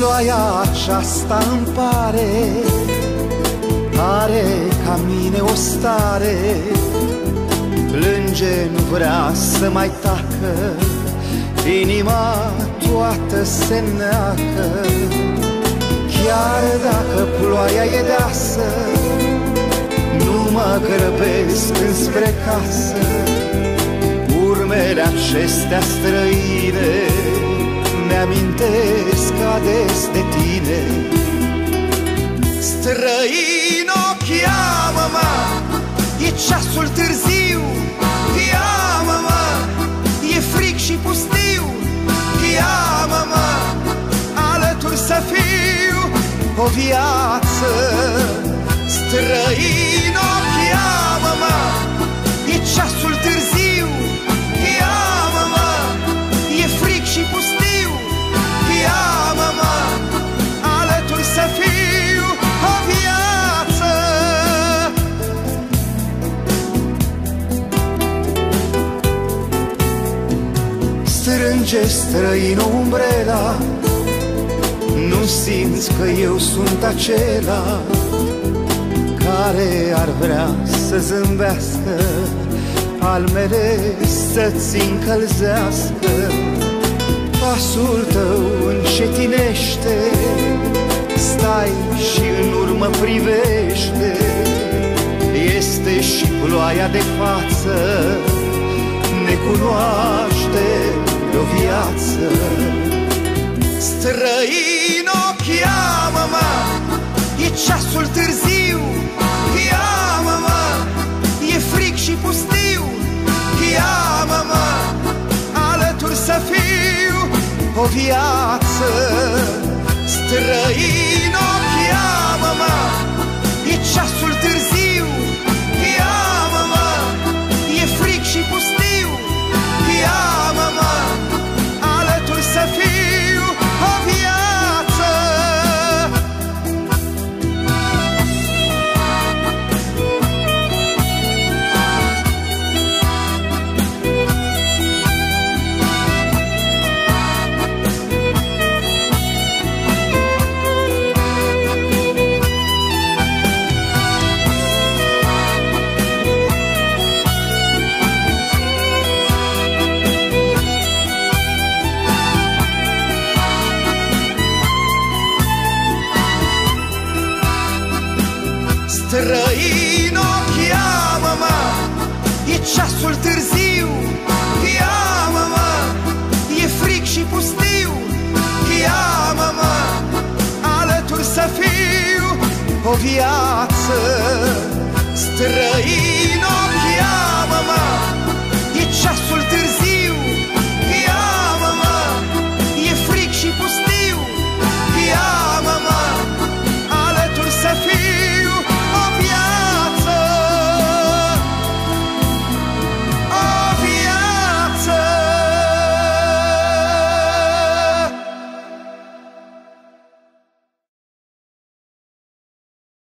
ploaia aceasta îmi pare. Are ca mine o stare. Plânge, nu vrea să mai tacă. Inima toată se neacă. Chiar dacă ploaia e deasă Nu mă grăbesc înspre casă. Urmele acestea străine Mi-amintesc ades de tine. Străino, cheamă-mă E ceasul târziu. Cheamă-mă E fric și pustiu. Cheamă-mă Alături să fiu O viață. Străino, cheamă-mă E ceasul târziu Strânge străin umbrela. Nu simți că eu sunt acela Care ar vrea să zâmbească Palmele să-ți încălzească. Pasul tău încetinește Stai și în urmă privește. Este și ploaia de față Ne cunoaște o viață. Străino, cheamă-mă E ceasul târziu. Cheamă-mă E fric și pustiu. Cheamă-mă Alături să fiu O viață. Străino, cheamă-mă Străino, cheamă-mă E ceasul târziu Cheamă-mă E fric și pustiu Cheamă-mă Alături să fiu O viață. Străino, cheamă-mă E ceasul târziu